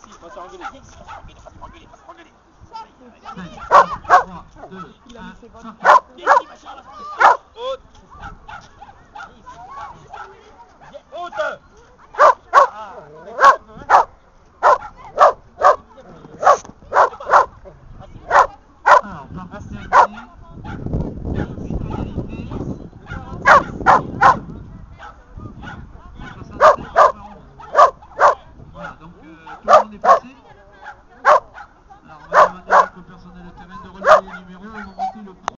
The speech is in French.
ici, je me suis